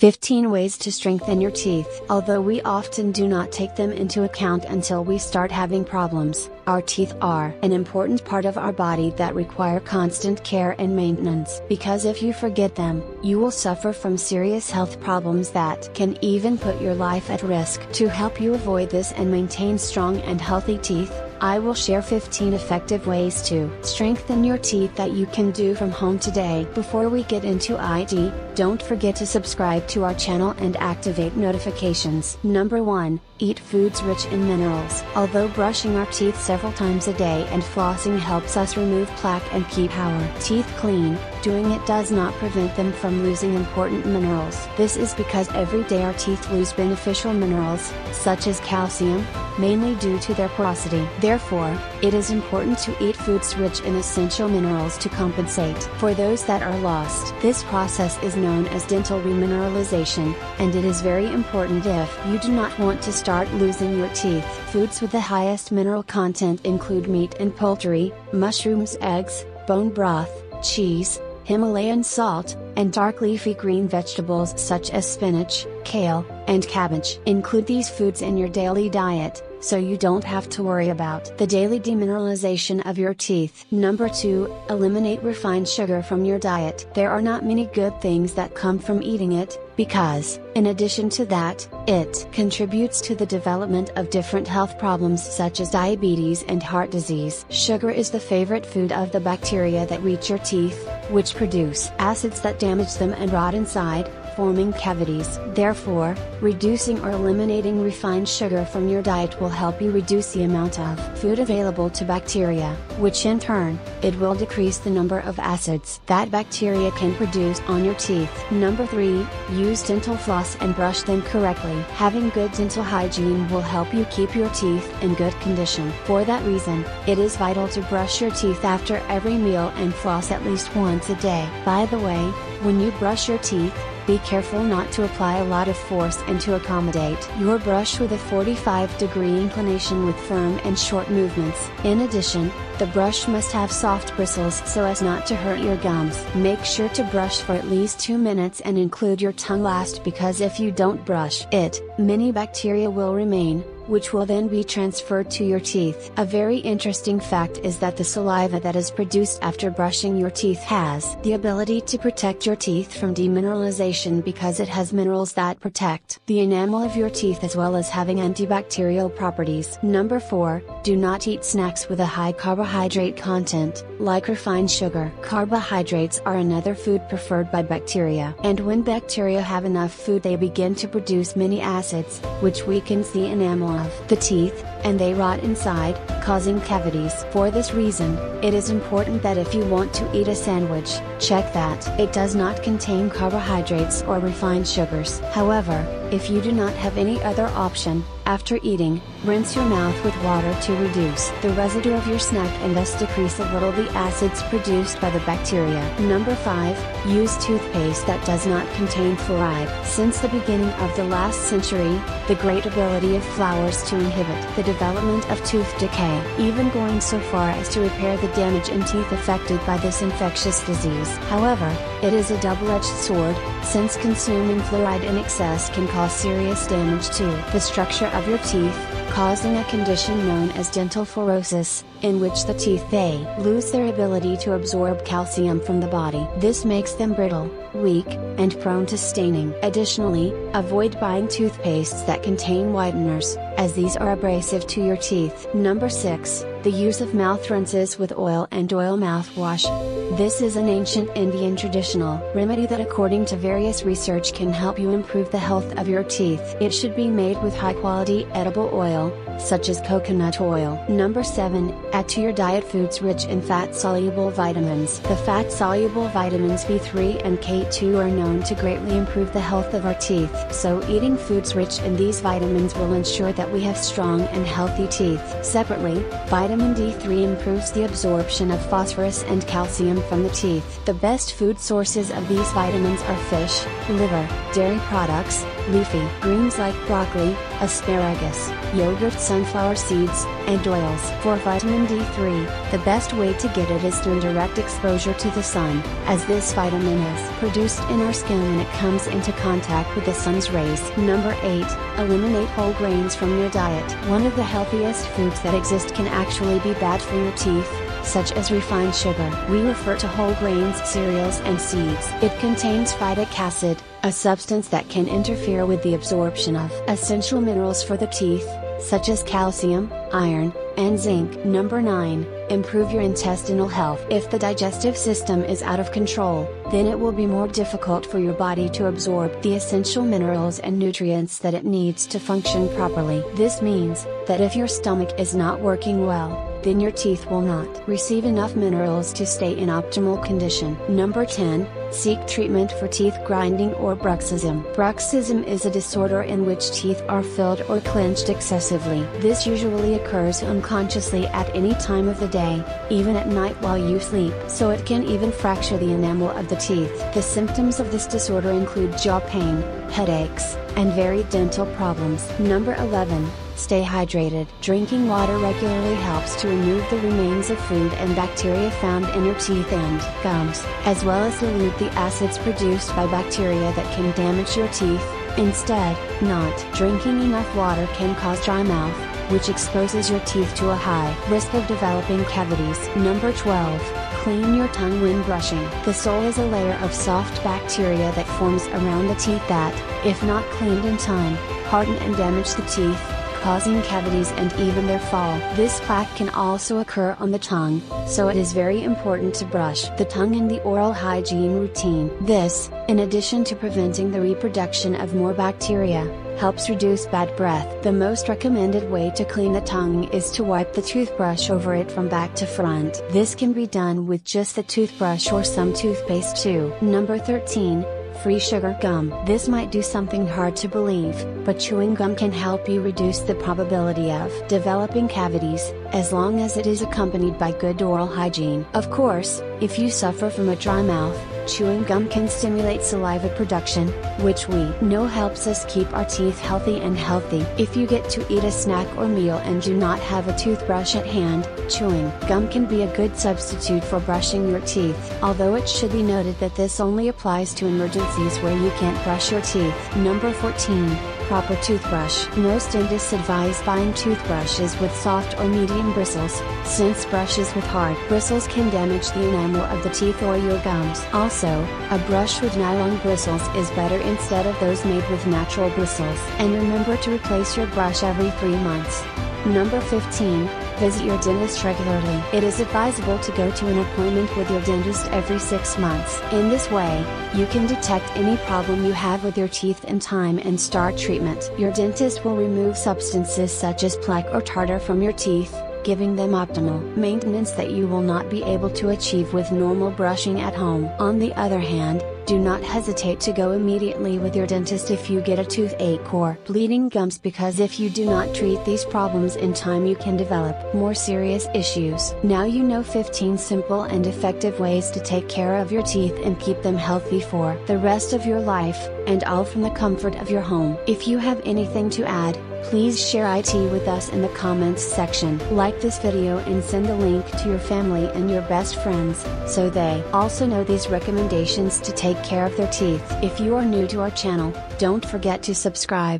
15 Ways to Strengthen Your Teeth. Although we often do not take them into account until we start having problems, our teeth are an important part of our body that require constant care and maintenance. Because if you forget them, you will suffer from serious health problems that can even put your life at risk. To help you avoid this and maintain strong and healthy teeth, I will share 15 effective ways to strengthen your teeth that you can do from home today. Before we get into ID, don't forget to subscribe to our channel and activate notifications. Number 1, eat foods rich in minerals. Although brushing our teeth several times a day and flossing helps us remove plaque and keep our teeth clean, doing it does not prevent them from losing important minerals. This is because every day our teeth lose beneficial minerals, such as calcium, mainly due to their porosity. Therefore, it is important to eat foods rich in essential minerals to compensate for those that are lost. This process is known as dental remineralization, and it is very important if you do not want to start losing your teeth. Foods with the highest mineral content include meat and poultry, mushrooms, eggs, bone broth, cheese, Himalayan salt, and dark leafy green vegetables such as spinach, kale, and cabbage. Include these foods in your daily diet, so you don't have to worry about the daily demineralization of your teeth. Number 2, eliminate refined sugar from your diet. There are not many good things that come from eating it, because, in addition to that, it contributes to the development of different health problems such as diabetes and heart disease. Sugar is the favorite food of the bacteria that reach your teeth, which produce acids that damage them and rot inside, forming cavities. Therefore, reducing or eliminating refined sugar from your diet will help you reduce the amount of food available to bacteria, which in turn, it will decrease the number of acids that bacteria can produce on your teeth. Number 3, use dental floss and brush them correctly. Having good dental hygiene will help you keep your teeth in good condition. For that reason, it is vital to brush your teeth after every meal and floss at least once a day. By the way, when you brush your teeth, be careful not to apply a lot of force and to accommodate your brush with a 45 degree inclination with firm and short movements. In addition, the brush must have soft bristles so as not to hurt your gums. Make sure to brush for at least 2 minutes and include your tongue last because if you don't brush it, many bacteria will remain, which will then be transferred to your teeth. A very interesting fact is that the saliva that is produced after brushing your teeth has the ability to protect your teeth from demineralization because it has minerals that protect the enamel of your teeth as well as having antibacterial properties. Number 4, do not eat snacks with a high carbohydrate content, like refined sugar. Carbohydrates are another food preferred by bacteria. And when bacteria have enough food they begin to produce many acids, which weakens the enamel of the teeth, and they rot inside, causing cavities. For this reason, it is important that if you want to eat a sandwich, check that it does not contain carbohydrates or refined sugars. However, if you do not have any other option, after eating, rinse your mouth with water to reduce the residue of your snack and thus decrease a little the acids produced by the bacteria. Number 5, use toothpaste that does not contain fluoride. Since the beginning of the last century, the great ability of flours to inhibit the development of tooth decay, even going so far as to repair the damage in teeth affected by this infectious disease. However, it is a double-edged sword, since consuming fluoride in excess can cause serious damage to the structure of your teeth, causing a condition known as dental fluorosis, in which the teeth they lose their ability to absorb calcium from the body. This makes them brittle, weak, and prone to staining. Additionally, avoid buying toothpastes that contain whiteners, as these are abrasive to your teeth. Number 6, the use of mouth rinses with oil and oil mouthwash. This is an ancient Indian traditional remedy that according to various research can help you improve the health of your teeth. It should be made with high quality edible oil, such as coconut oil. Number 7, add to your diet foods rich in fat soluble vitamins. The fat soluble vitamins D3 and K2 are known to greatly improve the health of our teeth. So eating foods rich in these vitamins will ensure that we have strong and healthy teeth. Separately, vitamin D3 improves the absorption of phosphorus and calcium from the teeth. The best food sources of these vitamins are fish, liver, dairy products, leafy greens like broccoli, asparagus, yogurt sunflower seeds, and oils. For vitamin D3, the best way to get it is through direct exposure to the sun, as this vitamin is produced in our skin when it comes into contact with the sun's rays. Number 8, eliminate whole grains from your diet. One of the healthiest foods that exist can actually be bad for your teeth, such as refined sugar. We refer to whole grains cereals and seeds. It contains phytic acid, a substance that can interfere with the absorption of essential minerals for the teeth, such as calcium, iron, and zinc. Number 9, improve your intestinal health. If the digestive system is out of control, then it will be more difficult for your body to absorb the essential minerals and nutrients that it needs to function properly. This means that if your stomach is not working well, then your teeth will not receive enough minerals to stay in optimal condition. Number 10, seek treatment for teeth grinding or bruxism. Bruxism is a disorder in which teeth are filled or clenched excessively. This usually occurs unconsciously at any time of the day, even at night while you sleep, so it can even fracture the enamel of the teeth. The symptoms of this disorder include jaw pain, headaches, and varied dental problems. Number 11, Stay hydrated. Drinking water regularly helps to remove the remains of food and bacteria found in your teeth and gums, as well as dilute the acids produced by bacteria that can damage your teeth. Instead, not drinking enough water can cause dry mouth, which exposes your teeth to a high risk of developing cavities. Number 12. Clean your tongue when brushing. The sole is a layer of soft bacteria that forms around the teeth that, if not cleaned in time, harden and damage the teeth, causing cavities and even their fall. This plaque can also occur on the tongue, so it is very important to brush the tongue in the oral hygiene routine. This, in addition to preventing the reproduction of more bacteria, helps reduce bad breath. The most recommended way to clean the tongue is to wipe the toothbrush over it from back to front. This can be done with just the toothbrush or some toothpaste too. Number 13, free sugar gum. This might do something hard to believe, but chewing gum can help you reduce the probability of developing cavities, as long as it is accompanied by good oral hygiene. Of course, if you suffer from a dry mouth, chewing gum can stimulate saliva production, which we know helps us keep our teeth healthy and healthy. If you get to eat a snack or meal and do not have a toothbrush at hand, chewing gum can be a good substitute for brushing your teeth. Although it should be noted that this only applies to emergencies where you can't brush your teeth. Number 14 proper toothbrush. Most dentists advise buying toothbrushes with soft or medium bristles, since brushes with hard bristles can damage the enamel of the teeth or your gums. Also, a brush with nylon bristles is better instead of those made with natural bristles. And remember to replace your brush every 3 months. Number 15, visit your dentist regularly. It is advisable to go to an appointment with your dentist every 6 months. In this way, you can detect any problem you have with your teeth in time and start treatment. Your dentist will remove substances such as plaque or tartar from your teeth, giving them optimal maintenance that you will not be able to achieve with normal brushing at home. On the other hand, do not hesitate to go immediately with your dentist if you get a toothache or bleeding gums because if you do not treat these problems in time you can develop more serious issues. Now you know 15 simple and effective ways to take care of your teeth and keep them healthy for the rest of your life, and all from the comfort of your home. If you have anything to add, Please share IT with us in the comments section. Like this video and send the link to your family and your best friends, so they also know these recommendations to take care of their teeth. If you are new to our channel, don't forget to subscribe.